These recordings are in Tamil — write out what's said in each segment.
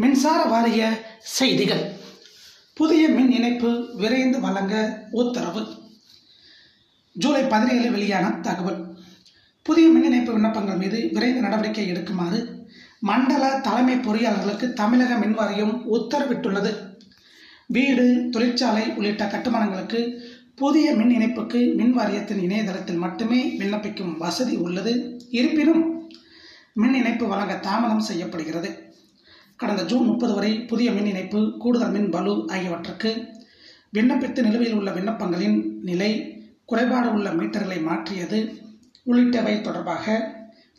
மின்சார வாரிய செய்திகள். புதிய மின் இணைப்பு விரைந்து வழங்க உத்தரவு. ஜூலை பதினேழு வெளியான தகவல். புதிய மின் இணைப்பு விண்ணப்பங்கள் மீது விரைந்து நடவடிக்கை எடுக்குமாறு மண்டல தலைமை பொறியாளர்களுக்கு தமிழக மின் வாரியம் உத்தரவிட்டுள்ளது. வீடு தொழிற்சாலை உள்ளிட்ட கட்டுமானங்களுக்கு புதிய மின் இணைப்புக்கு மின் வாரியத்தின் இணையதளத்தில் மட்டுமே விண்ணப்பிக்கும் வசதி உள்ளது. இருப்பினும் மின் இணைப்பு வழங்க தாமதம் செய்யப்படுகிறது. கடந்த ஜூன் முப்பது வரை புதிய மின் இணைப்பு கூடுதல் மின் பலு ஆகியவற்றுக்கு விண்ணப்பித்து நிலுவையில் உள்ள விண்ணப்பங்களின் நிலை குறைபாடு உள்ள மீட்டர்களை மாற்றியது உள்ளிட்டவை தொடர்பாக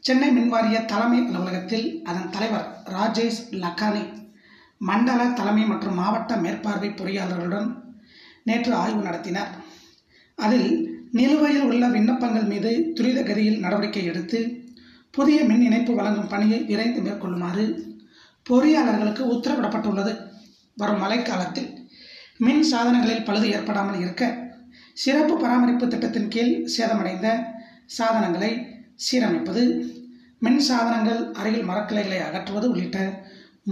சென்னை மின்வாரிய தலைமை அலுவலகத்தில் அதன் தலைவர் ராஜேஷ் லக்கானி மண்டல தலைமை மற்றும் மாவட்ட மேற்பார்வை பொறியாளர்களுடன் நேற்று ஆய்வு நடத்தினார். அதில் நிலுவையில் உள்ள விண்ணப்பங்கள் மீது துரித கதியில் நடவடிக்கை எடுத்து புதிய மின் இணைப்பு வழங்கும் பணியை விரைந்து மேற்கொள்ளுமாறு பொறியாளர்களுக்கு உத்தரவிடப்பட்டுள்ளது. வரும் மழைக்காலத்தில் மின் சாதனங்களில் பழுது ஏற்படாமல் இருக்க சிறப்பு பராமரிப்பு திட்டத்தின் கீழ் சேதமடைந்த சாதனங்களை சீரமைப்பது மின் சாதனங்கள் அருகில் மரக்கிளைகளை அகற்றுவது உள்ளிட்ட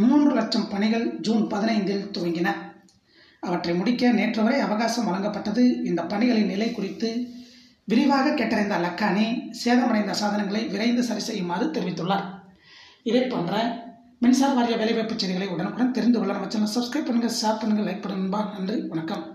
மூன்று லட்சம் பணிகள் ஜூன் பதினைந்தில் துவங்கின. அவற்றை முடிக்க நேற்று வரை அவகாசம் வழங்கப்பட்டது. இந்த பணிகளின் நிலை குறித்து விரிவாக கேட்டறிந்த லக்கானி சேதமடைந்த சாதனங்களை விரைந்து சரி செய்யுமாறு தெரிவித்துள்ளார். இதே போன்ற மின்சார வாரிய வேலைவாய்ப்பு செய்திகளை உடனுக்குடன் தெரிந்து கொள்ள நம்ம சேனல் சப்ஸ்கிரைப் பண்ணுங்கள் ஷேர் பண்ணுங்கள் லைக் பண்ணுங்கள் நன்றி வணக்கம்.